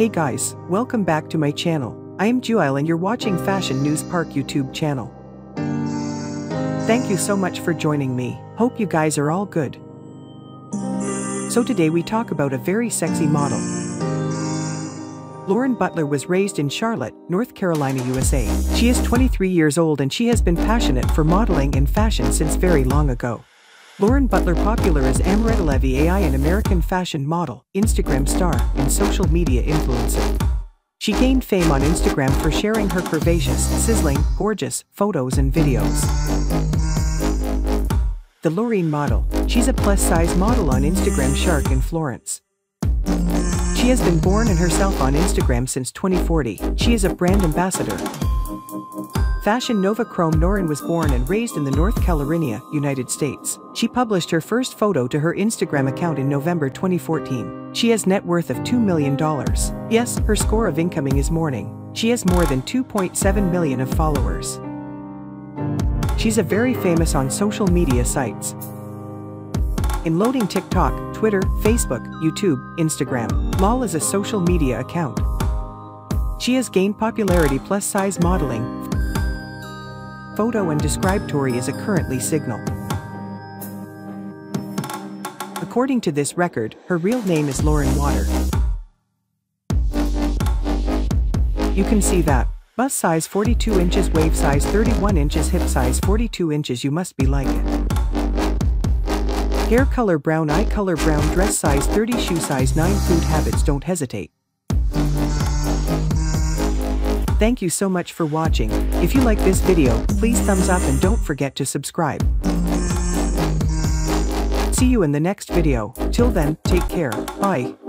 Hey guys, welcome back to my channel. I am Jewel and you're watching Fashion News Park YouTube channel. Thank you so much for joining me. Hope you guys are all good. So today we talk about a very sexy model. Lauren Butler was raised in Charlotte, North Carolina, USA. She is 23 years old and she has been passionate for modeling and fashion since very long ago. Lauren Butler popular as amouredelavie AI and American fashion model, Instagram star, and social media influencer. She gained fame on Instagram for sharing her curvaceous, sizzling, gorgeous photos and videos. The Loreen model, she's a plus-size model on Instagram Shark in Florence. She has been born and herself on Instagram since 2040. She is a brand ambassador, Fashion Nova Chrome Norin was born and raised in the North Carolina, United States. She published her first photo to her Instagram account in November 2014. She has net worth of $2 million. Yes, her score of incoming is morning. She has more than 2.7 million of followers. She's a very famous on social media sites. In loading TikTok, Twitter, Facebook, YouTube, Instagram, LOL is a social media account. She has gained popularity plus size modeling, photo and descriptory is a currently signal. According to this record, her real name is Lauren Water. You can see that. Bust size 42 inches, wave size 31 inches, hip size 42 inches, you must be like it. Hair color brown, eye color brown, dress size 30, shoe size 9, food habits, don't hesitate. Thank you so much for watching. If you like this video, please thumbs up and don't forget to subscribe. See you in the next video. Till then, take care. Bye.